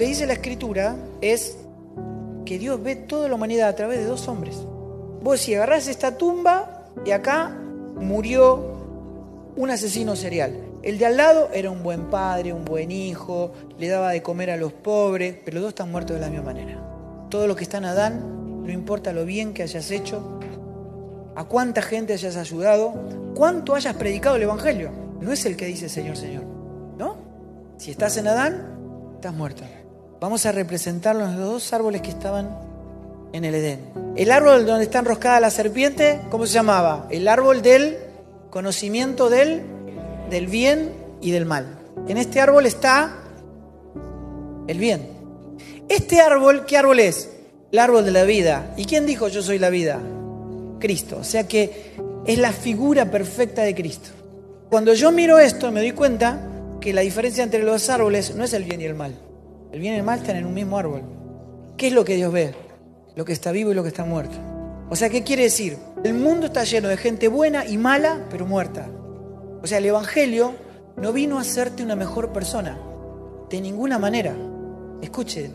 que dice la escritura es que Dios ve toda la humanidad a través de dos hombres. Vos si agarrás esta tumba y acá murió un asesino serial. El de al lado era un buen padre, un buen hijo, le daba de comer a los pobres, pero los dos están muertos de la misma manera. Todo lo que está en Adán, no importa lo bien que hayas hecho, a cuánta gente hayas ayudado, cuánto hayas predicado el Evangelio. No es el que dice Señor, Señor. ¿No? Si estás en Adán, estás muerto. Vamos a representarlo en los dos árboles que estaban en el Edén. El árbol donde está enroscada la serpiente, ¿cómo se llamaba? El árbol del conocimiento del, del bien y del mal. En este árbol está el bien. Este árbol, ¿qué árbol es? El árbol de la vida. ¿Y quién dijo yo soy la vida? Cristo. O sea que es la figura perfecta de Cristo. Cuando yo miro esto me doy cuenta que la diferencia entre los árboles no es el bien y el mal. El bien y el mal están en un mismo árbol. ¿Qué es lo que Dios ve? Lo que está vivo y lo que está muerto. O sea, ¿qué quiere decir? El mundo está lleno de gente buena y mala, pero muerta. O sea, el Evangelio no vino a hacerte una mejor persona. De ninguna manera. Escuchen,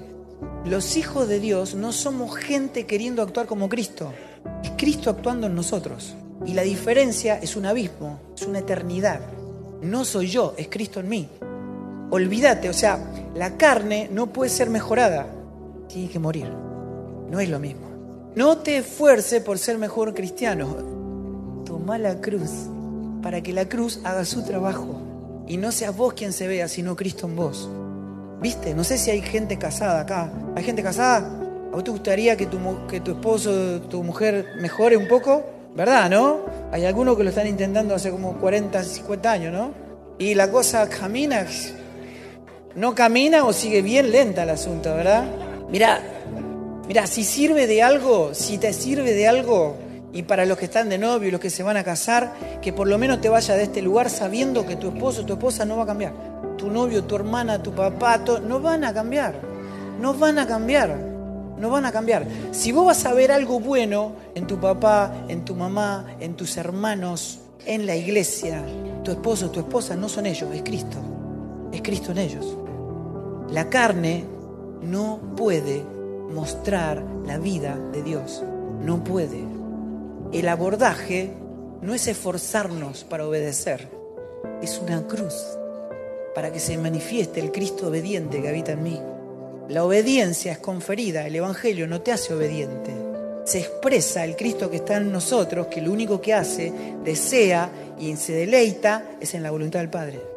los hijos de Dios no somos gente queriendo actuar como Cristo. Es Cristo actuando en nosotros. Y la diferencia es un abismo, es una eternidad. No soy yo, es Cristo en mí. Olvídate, o sea, la carne no puede ser mejorada. Tiene que morir. No es lo mismo. No te esfuerces por ser mejor cristiano. Toma la cruz para que la cruz haga su trabajo. Y no seas vos quien se vea, sino Cristo en vos. ¿Viste? No sé si hay gente casada acá. ¿Hay gente casada? ¿A vos te gustaría que tu, que tu esposo, tu mujer mejore un poco? ¿Verdad, no? Hay algunos que lo están intentando hace como 40, 50 años, ¿no? Y la cosa camina, no camina o sigue bien lenta el asunto, ¿verdad? Mira, mira, si sirve de algo, si te sirve de algo, y para los que están de novio y los que se van a casar, que por lo menos te vaya de este lugar sabiendo que tu esposo, tu esposa no va a cambiar. Tu novio, tu hermana, tu papá, no van a cambiar. No van a cambiar no van a cambiar. Si vos vas a ver algo bueno en tu papá, en tu mamá, en tus hermanos, en la iglesia, tu esposo, tu esposa, no son ellos, es Cristo. Es Cristo en ellos. La carne no puede mostrar la vida de Dios. No puede. El abordaje no es esforzarnos para obedecer, es una cruz para que se manifieste el Cristo obediente que habita en mí. La obediencia es conferida, el Evangelio no te hace obediente. Se expresa el Cristo que está en nosotros, que lo único que hace, desea y se deleita es en la voluntad del Padre.